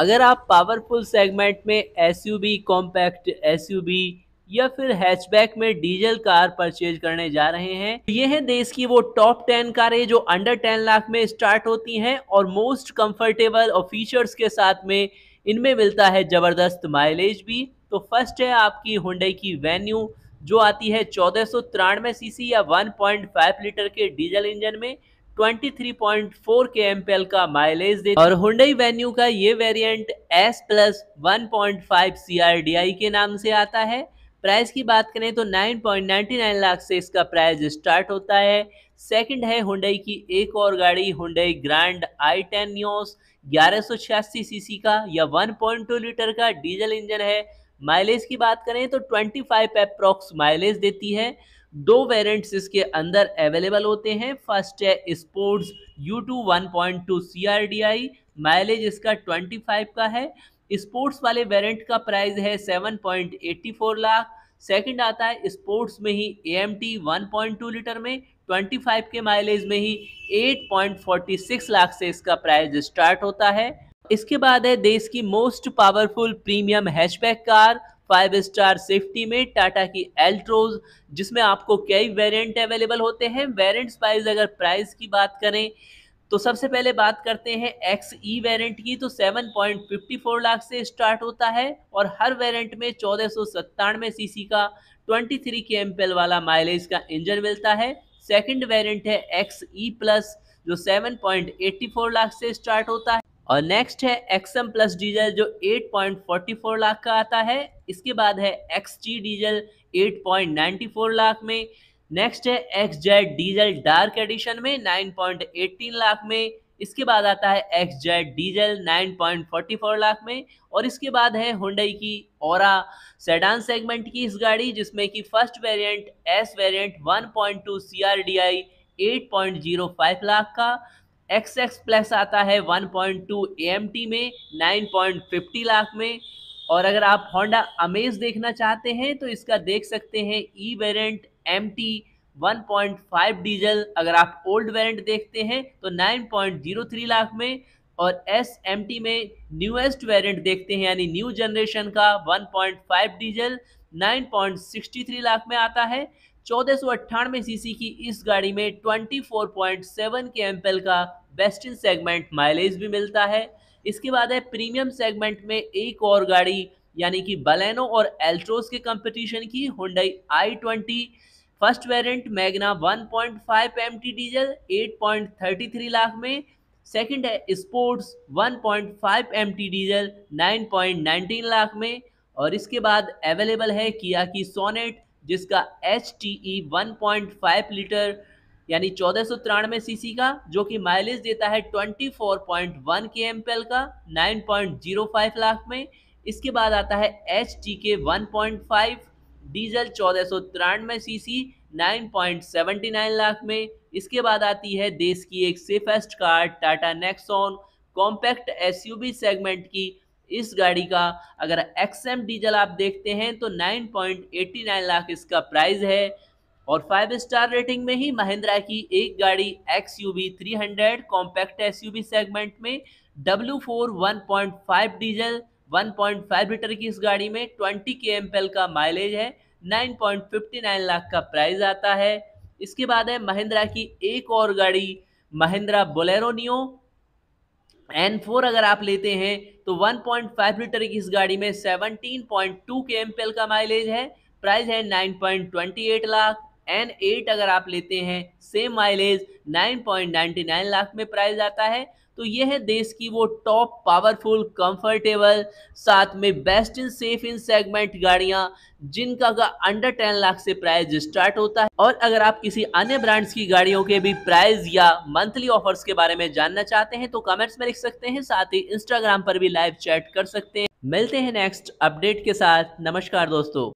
अगर आप powerful segment में एस कॉम्पैक्ट एस या फिर हैचबैक में डीजल कार परचेज करने जा रहे हैं तो ये है देश की वो टॉप टेन कारें जो अंडर टेन लाख में स्टार्ट होती हैं और मोस्ट कंफर्टेबल और फीचर्स के साथ में इनमें मिलता है ज़बरदस्त माइलेज भी। तो फ़र्स्ट है आपकी हुडई की वेन्यू जो आती है चौदह सौ तिरानवे सी या 1.5 लीटर के डीजल इंजन में। 23.4 के एमपीएल का माइलेज दे और हुडई वेन्यू का ये variant S plus one point के नाम से आता है। प्राइस की बात करें तो 9.99 लाख से इसका प्राइस स्टार्ट होता है। सेकंड है हुडई की एक और गाड़ी Hyundai Grand i ten Nios ग्यारह सीसी का या 1.2 लीटर का डीजल इंजन है। माइलेज की बात करें तो 25 अप्रोक्स माइलेज देती है। दो वेरिएंट्स इसके अंदर अवेलेबल होते हैं। फ़र्स्ट है sports U two one point two mileage इसका 25 का है। स्पोर्ट्स वाले वेरिएंट का प्राइस है 7.84 लाख। सेकंड आता है स्पोर्ट्स में ही A M T one litre में। 25 के माइलेज में ही 8.46 लाख से इसका प्राइस स्टार्ट होता है। इसके बाद है देश की most powerful premium hatchback car five star safety में टाटा की एल्ट्रोज जिसमें आपको कई वेरिएंट अवेलेबल होते हैं। वेरिएंट्स वाइज अगर प्राइस की बात करें तो सबसे पहले बात करते हैं एक्स ई वेरियंट की तो 7.54 लाख से स्टार्ट होता है और हर वेरिएंट में चौदह सौ सीसी का 23 के एम वाला माइलेज का इंजन मिलता है। सेकंड वेरिएंट है एक्स ई प्लस जो 7.84 लाख से स्टार्ट होता है। और नेक्स्ट है एक्सएम प्लस डीजल जो 8.44 लाख का आता है। इसके बाद है एक्स डीजल 8.94 लाख में। नेक्स्ट है X Z diesel dark edition में 9.18 लाख में। इसके बाद आता है एक्स जेड डीजल 9.44 लाख में। और इसके बाद है हुडई की और सेडान सेगमेंट की इस गाड़ी, जिसमें कि first variant S variant 1.2 CRDi 8.05 lakh का। एक्स एक्स प्लस आता है 1.2 एएमटी में 9.50 लाख में। और अगर आप होंडा अमेज देखना चाहते हैं तो इसका देख सकते हैं E variant M T one diesel अगर आप ओल्ड वेरिएंट देखते हैं तो 9.03 लाख में। और एस एम टी में न्यूएस्ट वेरिएंट देखते हैं, यानी न्यू जनरेशन का 1.5 डीजल 9.63 लाख में आता है। चौदह सौ सीसी की इस गाड़ी में 24.7 के एम का बेस्ट इन सेगमेंट माइलेज भी मिलता है। इसके बाद है, प्रीमियम सेगमेंट में एक और गाड़ी, यानी कि बलेनो और एल्ट्रोस के कंपटीशन की, Hyundai i twenty. First variant Magna 1.5 MT diesel 8.33 lakh में। सेकंड है, स्पोर्ट्स 1.5 एमटी डीजल 9.19 लाख में। और इसके बाद अवेलेबल है किया की सोनेट, जिसका H T E one litre यानी चौदह सौ तिरानवे सीसी का, जो कि माइलेज देता है 24.1 के एम का 9.05 लाख में। इसके बाद आता है H T K one diesel चौदह सौ तिरानवे C C nine point seventy nine lakh में। इसके बाद आती है देश की एक safest car Tata Nexon compact SUV segment की। इस गाड़ी का अगर एक्सएम डीजल आप देखते हैं तो 9.89 लाख इसका प्राइस है। और फाइव स्टार रेटिंग में ही महिंद्रा की एक गाड़ी X U V three hundred compact S segment में W four one point five diesel 1.5 litre की इस गाड़ी में 20 के एम का माइलेज है 9.59 लाख का प्राइस आता है। इसके बाद है महिंद्रा की एक और गाड़ी Mahindra Bolero Neo N four अगर आप लेते हैं तो 1.5 लीटर की इस गाड़ी में 17.2 के एम का माइलेज है प्राइस है 9.28 लाख एन एट अगर आप लेते हैं सेम माइलेज 9.99 लाख में प्राइस आता है। तो यह है देश की वो टॉप पावरफुल कंफर्टेबल साथ में best in safe in segment गाड़ियाँ, जिनका का अंडर टेन लाख से प्राइस स्टार्ट होता है। और अगर आप किसी अन्य ब्रांड्स की गाड़ियों के भी प्राइस या मंथली ऑफर्स के बारे में जानना चाहते हैं तो कमेंट्स में लिख सकते हैं, साथ ही इंस्टाग्राम पर भी लाइव चैट कर सकते हैं। मिलते हैं नेक्स्ट अपडेट के साथ। नमस्कार दोस्तों।